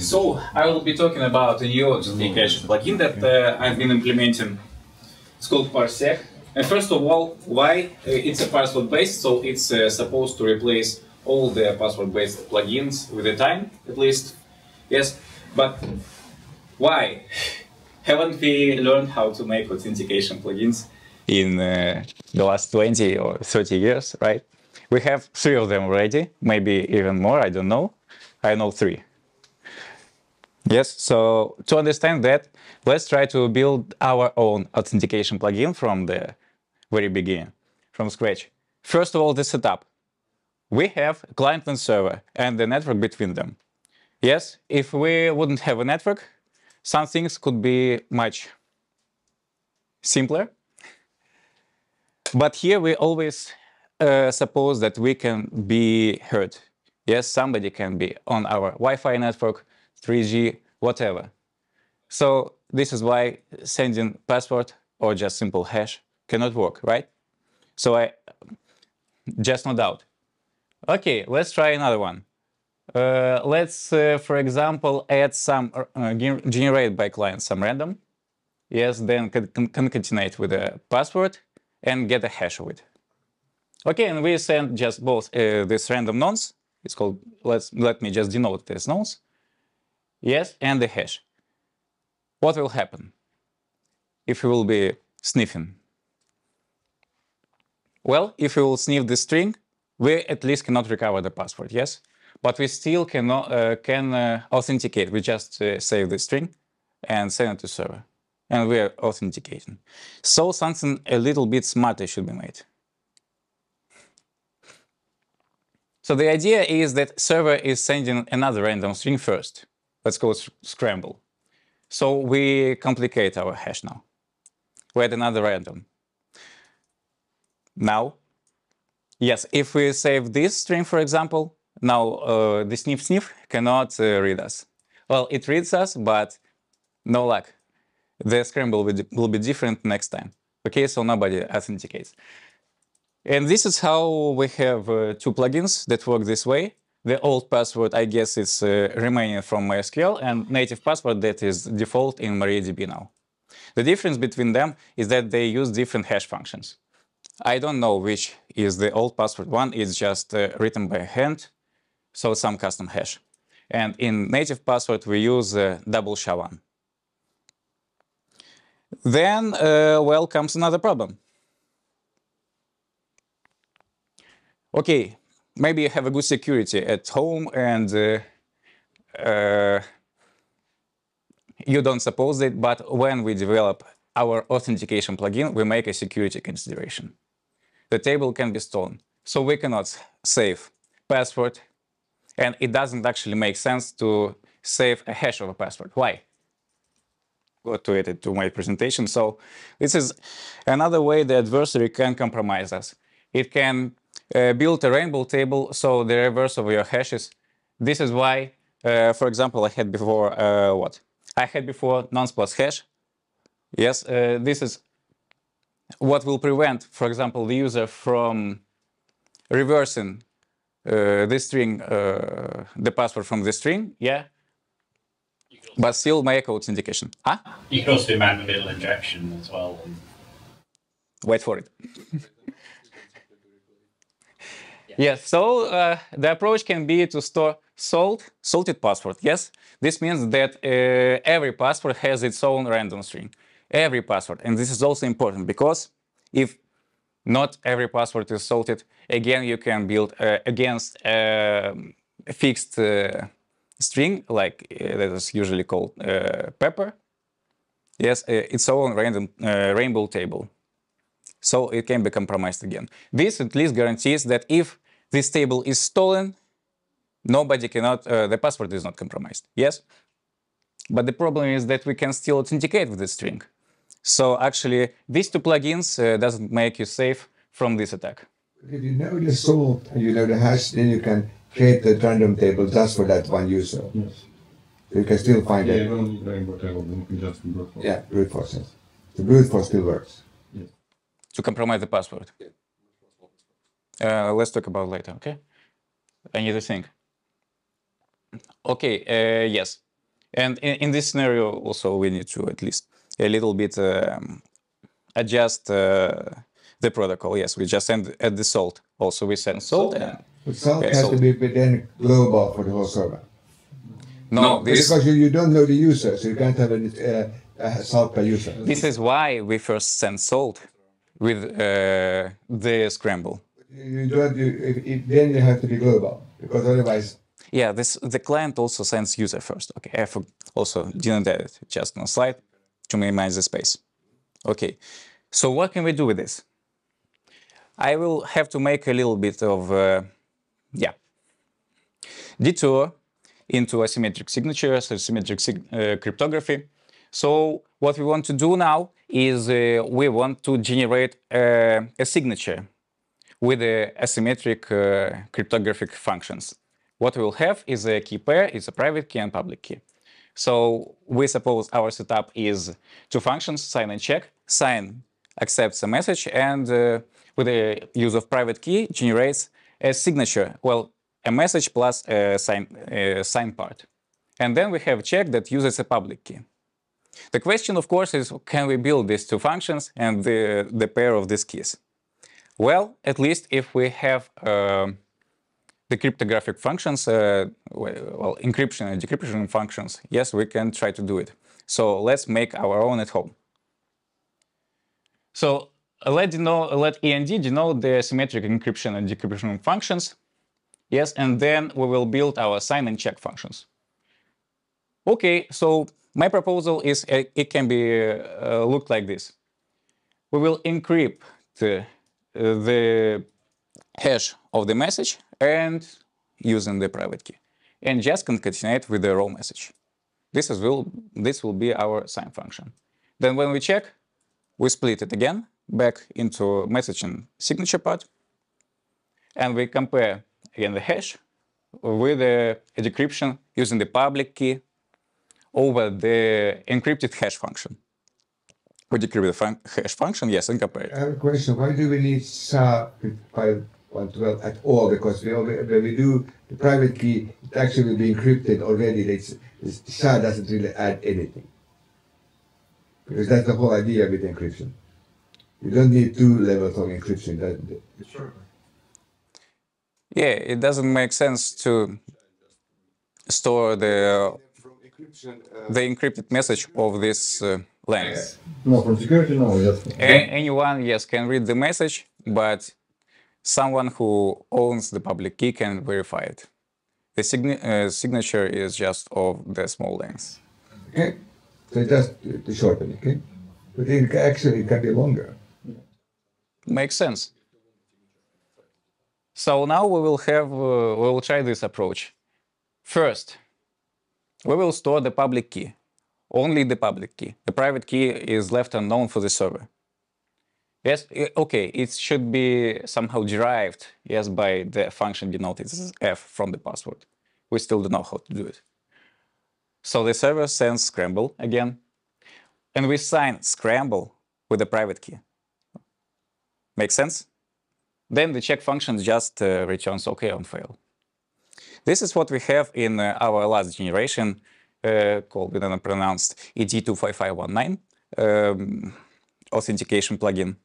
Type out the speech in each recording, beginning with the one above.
So I will be talking about a new authentication plugin that uh, I've been implementing. It's called Parsec. And first of all, why? Uh, it's a password-based, so it's uh, supposed to replace all the password-based plugins with a time, at least. Yes, but why? Haven't we learned how to make authentication plugins in uh, the last 20 or 30 years, right? We have three of them already, maybe even more, I don't know. I know three. Yes, so to understand that, let's try to build our own authentication plugin from the very beginning, from scratch. First of all, the setup. We have client and server and the network between them. Yes, if we wouldn't have a network, some things could be much simpler. But here we always uh, suppose that we can be heard. Yes, somebody can be on our Wi-Fi network, 3G, whatever. So this is why sending password or just simple hash cannot work, right? So I just no doubt. Okay, let's try another one. Uh, let's, uh, for example, add some uh, generate by client some random. Yes, then concatenate with a password and get a hash of it. Okay, and we send just both uh, this random nonce. It's called. Let's let me just denote this nonce. Yes, and the hash. What will happen if we will be sniffing? Well, if we will sniff the string, we at least cannot recover the password, yes? But we still cannot, uh, can uh, authenticate. We just uh, save the string and send it to server. And we are authenticating. So something a little bit smarter should be made. So the idea is that server is sending another random string first. Let's go scramble. So we complicate our hash now. We add another random. Now, yes, if we save this string, for example, now uh, the sniff sniff cannot uh, read us. Well, it reads us, but no luck. The scramble will, will be different next time. Okay, so nobody authenticates. And this is how we have uh, two plugins that work this way. The old password, I guess, is uh, remaining from MySQL, and native password that is default in MariaDB now. The difference between them is that they use different hash functions. I don't know which is the old password. One is just uh, written by hand, so some custom hash. And in native password, we use uh, double SHA-1. Then, uh, well, comes another problem. Okay, maybe you have a good security at home and uh, uh, you don't suppose it, but when we develop our authentication plugin, we make a security consideration. The table can be stolen, so we cannot save password, and it doesn't actually make sense to save a hash of a password. Why? Go to it to my presentation. So this is another way the adversary can compromise us. It can uh, build a rainbow table, so the reverse of your hashes. This is why, uh, for example, I had before uh, what? I had before nonce plus hash. Yes, uh, this is what will prevent, for example, the user from reversing uh, this string, uh, the password from the string, yeah, but still make authentication. Huh? You can also do man-in-the-middle injection as well. Wait for it. Yes, so uh, the approach can be to store salt, salted password. Yes, this means that uh, every password has its own random string. Every password, and this is also important because if not every password is salted, again you can build uh, against uh, a fixed uh, string like uh, that is usually called pepper. Yes, its own random rainbow table so it can be compromised again. This at least guarantees that if this table is stolen, nobody cannot, uh, the password is not compromised. Yes? But the problem is that we can still authenticate with the string. So actually, these two plugins uh, doesn't make you safe from this attack. If you know the salt and you know the hash, then you can create the random table just for that one user. Yes. So you can still find yeah, it. Yeah, don't need table, you can just brute force. Yeah, brute force. Yes. The brute force still works. Yes. To compromise the password. Yeah. Uh, let's talk about later, okay? I need to think. Okay, uh, yes. And in, in this scenario, also we need to at least a little bit um, adjust uh, the protocol. Yes, we just send at the salt. Also, we send salt. And, But salt Okay, has so- to be then global for the whole server. no, this Because you, you don't know the user, so you can't have any uh, uh, salt per user. this is why we first send salt with uh, the scramble. You don't. You, if, if, then you have to be global because otherwise, Yeah, this the client also sends user first. Okay, I also didn't add it just on slide to minimize the space. Okay, so what can we do with this? I will have to make a little bit of, uh, yeah, detour into asymmetric signatures, asymmetric sig- uh, cryptography. So what we want to do now is uh, we want to generate uh, a signature with the asymmetric uh, cryptographic functions. What we'll have is a key pair, is a private key and public key. So we suppose our setup is two functions, sign and check. Sign accepts a message and uh, with the use of private key generates a signature, well, a message plus a sign, a sign part. And then we have check that uses a public key. The question, of course, is can we build these two functions and the, the pair of these keys? Well, at least if we have um, the cryptographic functions, uh, well, encryption and decryption functions, yes, we can try to do it. So let's make our own at home. So uh, let, denote, let END denote the symmetric encryption and decryption functions. Yes, and then we will build our sign and check functions. Okay, so my proposal is uh, it can be uh, looked like this. We will encrypt the, hash of the message and using the private key and just concatenate with the raw message. This is will this will be our sign function. Then when we check, we split it again back into message and signature part, and we compare again the hash with the decryption using the public key over the encrypted hash function. We decrypt the fun- hash function, yes, and compare it. I have a question. Why do we need SAR 5112 at all? Because we, when we do the private key, it actually will be encrypted already. It's, it's, SHA doesn't really add anything. Because that's the whole idea with encryption. You don't need two levels of encryption. That, Yeah, it doesn't make sense to store the the encrypted message of this uh, length. No, from security, no, yes. A- anyone, yes, can read the message, but someone who owns the public key can verify it. The signi- uh, signature is just of the small length. okay? So just the the shorten, okay? But it actually it can be longer. Makes sense. So now we will have, uh, we will try this approach. First, we will store the public key, only the public key. The private key is left unknown for the server. Yes, okay, it should be somehow derived, yes, by the function denoted as f from the password. We still don't know how to do it. So the server sends scramble again, and we sign scramble with the private key. Make sense? Then the check function just uh, returns OK on fail. This is what we have in uh, our last generation called with an unpronounced ED25519 um, authentication plugin,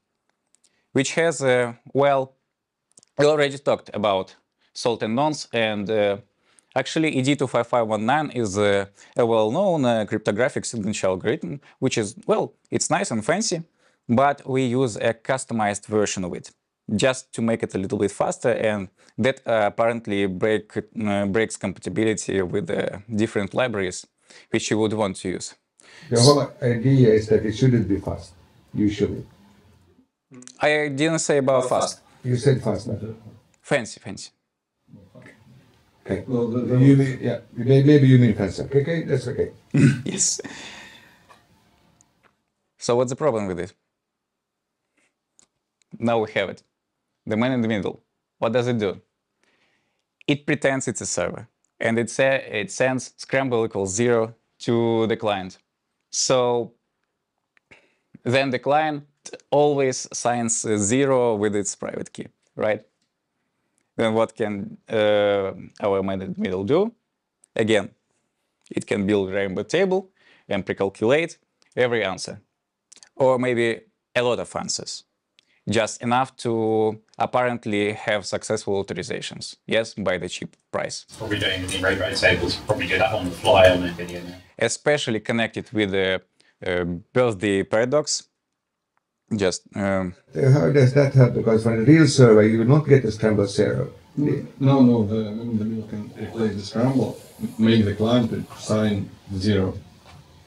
which has, uh, well, we already talked about salt and nonce, and uh, actually ED25519 is uh, a well-known uh, cryptographic signature algorithm, which is, well, it's nice and fancy, but we use a customized version of it just to make it a little bit faster, and that uh, apparently break, uh, breaks compatibility with the different libraries which you would want to use. The whole idea is that it shouldn't be fast, usually. I didn't say about fast. You said fast, not Fancy, fancy. Okay. Well, the- the- You mean, yeah, maybe you mean faster. Okay, okay, that's okay. yes. So what's the problem with it? Now we have it. The man in the middle. What does it do? It pretends it's a server, and it, it sends scramble equals zero to the client. So then the client always signs zero with its private key, right? Then what can uh, our man in the middle do? Again, It can build rainbow table and pre-calculate every answer, or maybe a lot of answers, just enough to apparently have successful authorizations. Yes, by the cheap price, Probably doing the rainbow tables, probably do that on the fly on a video now. especially connected with the uh, birthday paradox. Just um, How does that help? Because for a real survey, you will not get a scramble zero. No, no, the, the middle can replace the scramble, make the client sign zero,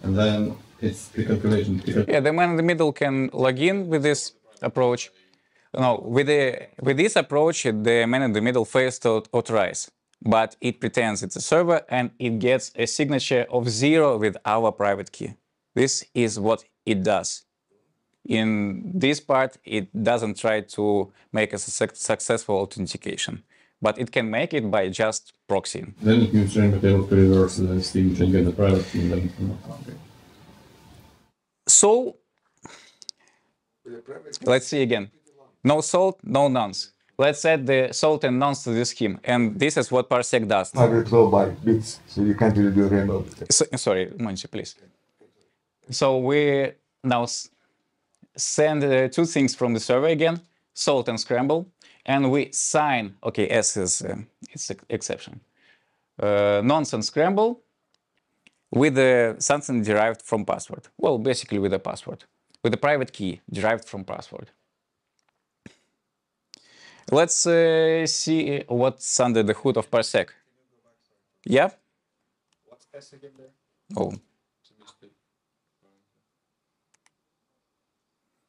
and then it's the calculation. Yeah, the man in the middle can log in with this approach. No, with the with this approach, the man in the middle fails to authorize, but it pretends it's a server and it gets a signature of zero with our private key. This is what it does. In this part, it doesn't try to make a suc- successful authentication, but it can make it by just proxying. Then it rainbow table to reverse the steam and get the private key, and then okay. So let's see again. No salt, no nonce. Let's add the salt and nonce to the scheme. And this is what parsec does. Flow by bits, so you can't really do a rainbow. So, sorry, Monty, please. So we now send uh, two things from the server again, salt and scramble, and we sign, okay, S is uh, it's ex- exception, uh, nonce and scramble with uh, something derived from password. Well, basically with a password, with a private key derived from password. Let's uh, see what's under the hood of parsec. Yeah? Oh.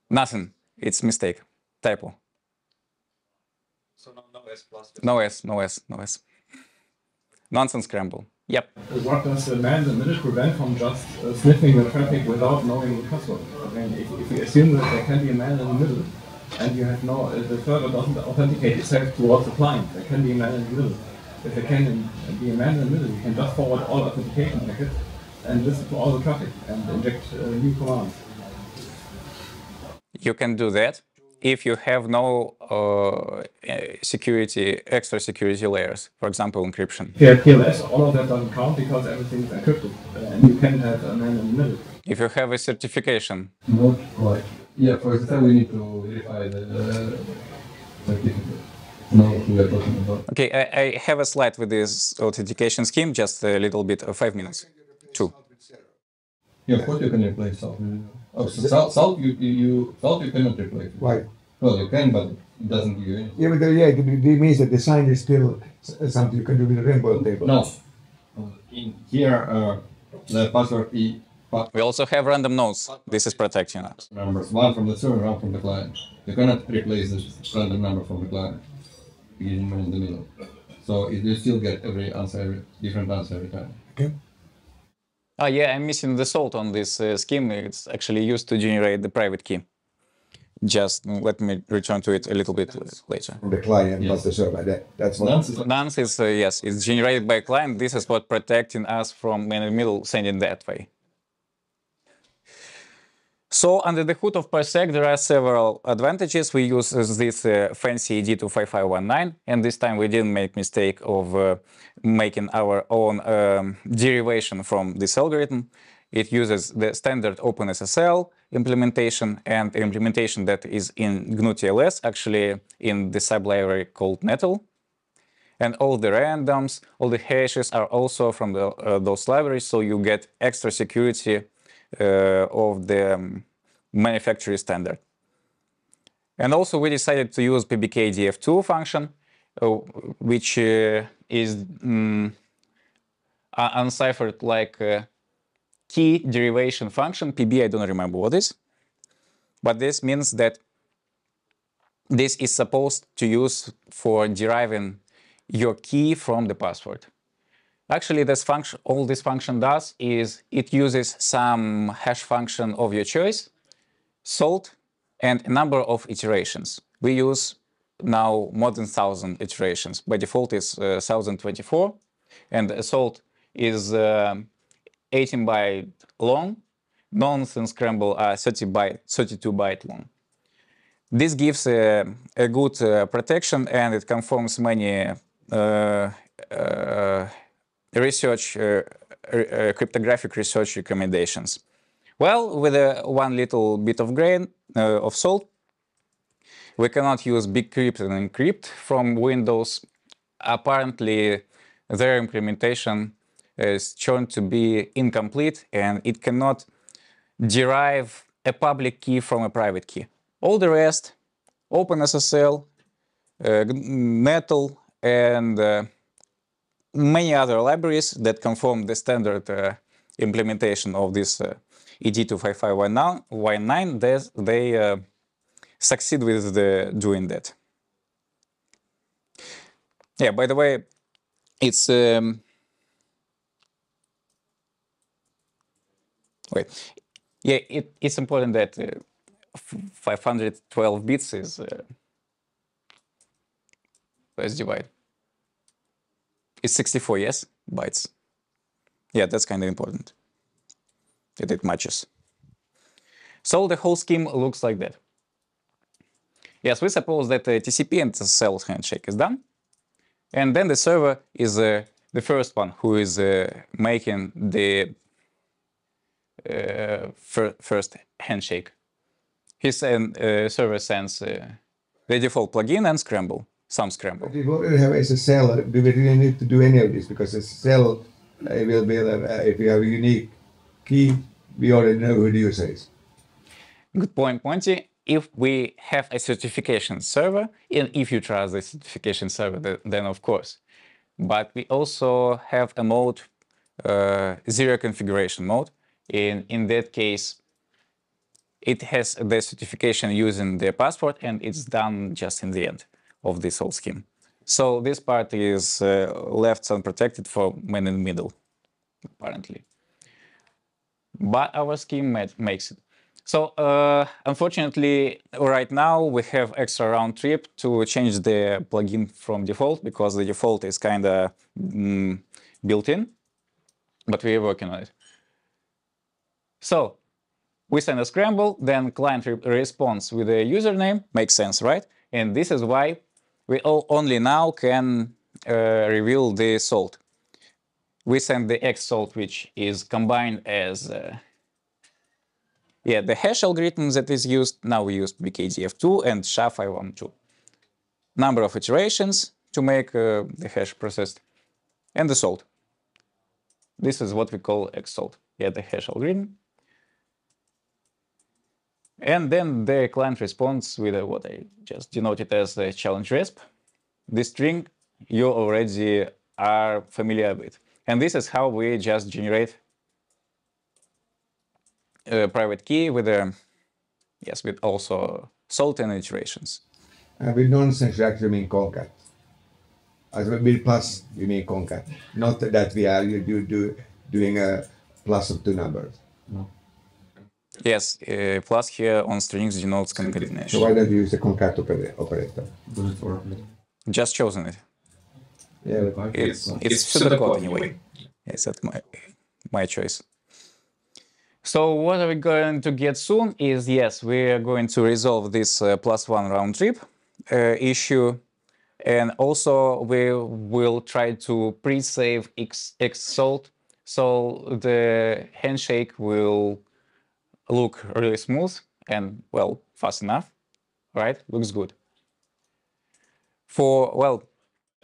Nothing. It's mistake. Typo. So no, no S plus. No S, no S, no S. Nonsense scramble. Yep. What does the man in the middle prevent from just uh, sniffing the traffic without knowing the password? I mean, if, if you assume that there can be a man in the middle, and you have no, uh, the server doesn't authenticate itself towards the client, there can be a man in the middle. If there can be a man in the middle, you can just forward all authentication packets and listen to all the traffic and inject uh, new commands. You can do that if you have no uh, eh, security, extra security layers, for example, encryption. If you have TLS, all of that doesn't count because everything is encrypted, uh, and you can have a man in the middle. If you have a certification, Not quite. Yeah, for example, we need to verify the uh, certificate. Know what we are talking about. okay, I, I have a slide with this authentication scheme, just a little bit, uh, five minutes, two. Yeah, of course you can replace salt. Oh, so salt, salt you, you, you salt you cannot replace. Why? Well, you can, but it doesn't give you anything. Yeah, but uh, yeah, it, it means that the sign is still something you can do with a rainbow table. No. Uh, In here, uh, the password e We also have random nodes. This is protecting us. numbers, one from the server, one from the client. You cannot replace this random number from the client. Beginning in the middle. So it, you still get every answer, every, different answer every time. Okay. Ah, yeah, I'm missing the salt on this uh, scheme. It's actually used to generate the private key. Just let me return to it a little bit later. From the client, not Yes. the server. That, that's what. Nonce is Nonce is, uh, yes, it's generated by client. This is what protecting us from man in the middle sending that way. So under the hood of Parsec, there are several advantages. We use uh, this uh, fancy ED25519, and this time we didn't make mistake of uh, making our own um, derivation from this algorithm. It uses the standard OpenSSL implementation and implementation that is in GnuTLS, actually in the sublibrary called Nettle. And all the randoms, all the hashes are also from the, uh, those libraries, so you get extra security of the manufacturer standard. And also we decided to use PBKDF2 function, uh, which uh, is mm, uh, unciphered like key derivation function. PB, I don't remember what is. But this means that this is supposed to use for deriving your key from the password. Actually, this function, all this function does is it uses some hash function of your choice, salt, and a number of iterations. We use now more than 1,000 iterations. By default, it's uh, 1,024, and uh, salt is um 18 byte long, nonce and scramble are 30 byte, 32 byte long. This gives a, a good uh, protection and it conforms many uh, uh, research uh, uh, cryptographic research recommendations? Well, with uh, one little bit of grain of salt, we cannot use bcrypt and NCrypt from Windows. Apparently, their implementation is shown to be incomplete and it cannot derive a public key from a private key. All the rest, OpenSSL, uh, Nettle, and uh, many other libraries that conform the standard uh, implementation of this uh, ED25519, they, they uh, succeed with the, doing that. Yeah, by the way, it's um, wait, yeah, it, it's important that uh, 512 bits is uh, let's divide. It's 64, yes, bytes. Yeah, that's kind of important. That it matches. So the whole scheme looks like that. Yes, we suppose that the TCP and SSL handshake is done. And then the server is uh, the first one who is uh, making the uh, fir first handshake. His uh, server sends uh, the default plugin and scramble, some scramble. If we already have SSL, do we really need to do any of this? Because SSL will be, uh, if you have a unique key, we already know who the user is. Good point, Monty. If we have a certification server, and if you trust the certification server, then of course. But we also have a mode, uh, zero configuration mode. In, in that case, it has the certification using the password and it's done just in the end of this whole scheme. So this part is uh, left unprotected for men in the middle, apparently. But our scheme makes it. So uh, unfortunately, right now we have extra round trip to change the plugin from default because the default is kind of mm, built in, but we are working on it. So we send a scramble, then client re responds with a username, makes sense, right? And this is why we only now can uh, reveal the salt. We send the X salt, which is combined as uh, yeah, the hash algorithm that is used, now we use PBKDF2 and SHA-512. Number of iterations to make uh, the hash processed, and the salt. This is what we call X salt. Yeah, the hash algorithm. And then the client responds with a, what I just denoted as a challenge resp. This string you already are familiar with. And this is how we just generate a private key with a, yes, with also salt and iterations. And with nonsense, you actually mean concat. As with plus, you mean concat. Not that we are you do, do doing a plus of two numbers. No. Yes, uh, plus here on strings denotes concatenation. So why don't you use a concat operator? Just chosen it. Yeah, it's, it's, it's code anyway. Yes, that's my, my choice. So what are we going to get soon is, yes, we are going to resolve this uh, plus one round trip uh, issue. And also we will try to pre-save X, X salt so the handshake will look really smooth and, well, fast enough, right? Looks good. For, well...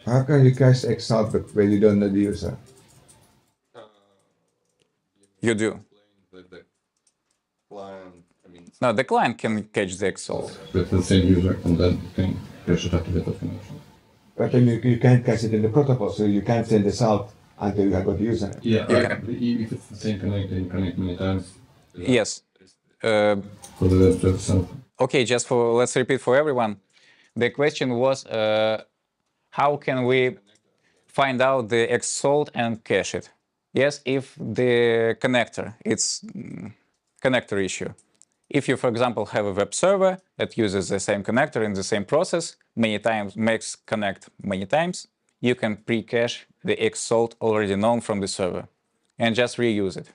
How can you cache X salt when you don't know the user? You do. No, the client can catch the X salt. With the same user, and then you can cache it at a bit of connection. But then you, you can't cache it in the protocol, so you can't send this out until you have got the user. Yeah, yeah. if it's the same connect, you connect many times. Yes. Uh, okay, just for let's repeat for everyone. The question was, uh, how can we find out the X salt and cache it? Yes, if the connector, it's mm, connector issue. If you, for example, have a web server that uses the same connector in the same process, many times makes connect many times, you can pre-cache the X salt already known from the server and just reuse it.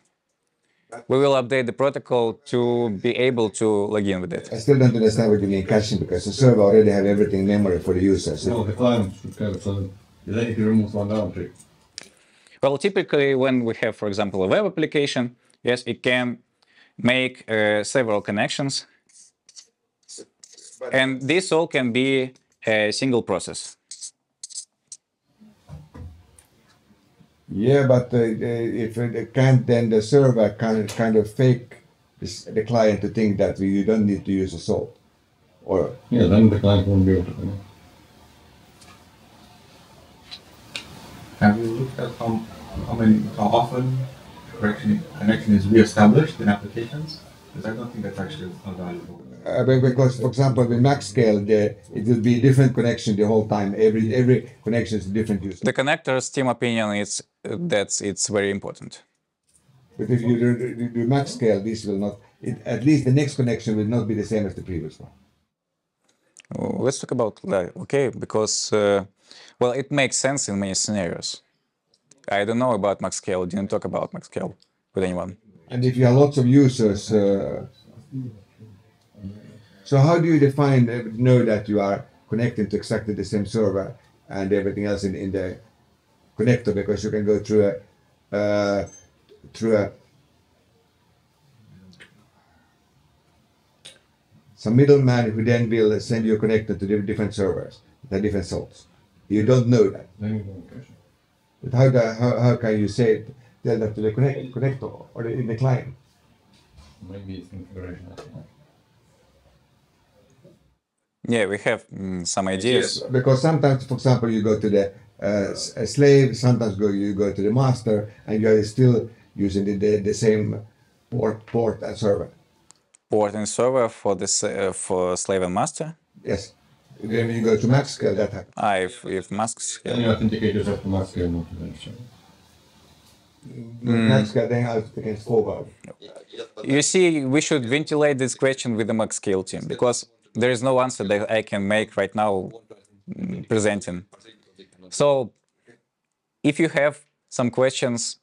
We will update the protocol to be able to log in with it. I still don't understand what you mean caching because the server already have everything in memory for the users. No, the client should have it. So if you remove one down trick. Well, typically when we have, for example, a web application, yes, it can make uh, several connections, and this all can be a single process. Yeah, but uh, uh, if it can't, then the server kind kind of fake this, the client to think that you don't need to use a salt, or Yeah, then the client won't be able to connect. Have you looked at how, how many, how often correction, connection is re-established in applications? Because I don't think that's actually valuable. uh, be- because, for example, with MaxScale, the, it will be a different connection the whole time. Every every connection is a different user. The connector's team opinion is uh, that it's very important. But if you do, do, do MaxScale, this will not. It, at least the next connection will not be the same as the previous one. Uh, Let's talk about that, okay? Because, uh, well, it makes sense in many scenarios. I don't know about MaxScale, didn't talk about MaxScale with anyone. And if you have lots of users, uh, so how do you define uh, know that you are connecting to exactly the same server and everything else in, in the connector? Because you can go through a uh, through a some middleman who then will send you a connector to different servers, the different salts. You don't know that. Then you don't cache. But how, the, how, how can you say it, tell that to the connect, connector or the, in the client? Maybe it's configuration. Yeah, we have mm, some ideas. Yes, Because sometimes, for example, you go to the uh, s- a slave, sometimes go you go to the master, and you are still using the, the, the same port port and server. Port and server for this uh, for slave and master. Yes. Then you go to MaxScale, that happens. Ah, if, if scale Then you authenticate yourself to MaxScale, not to Venture. MaxScale then authenticates forward. You see, we should ventilate this question with the MaxScale team because there is no answer that I can make right now mm, presenting. So, if you have some questions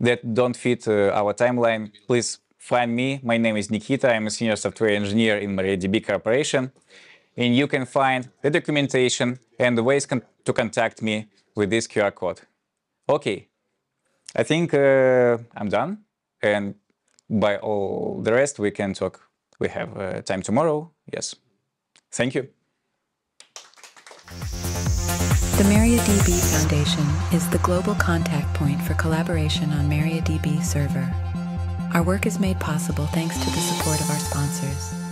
that don't fit uh, our timeline, please find me. My name is Nikita. I'm a senior software engineer in MariaDB Corporation. And you can find the documentation and the ways con- to contact me with this QR code. Okay, I think uh, I'm done. And by all the rest, we can talk. We have uh, time tomorrow. Yes. Thank you. The MariaDB Foundation is the global contact point for collaboration on MariaDB server. Our work is made possible thanks to the support of our sponsors.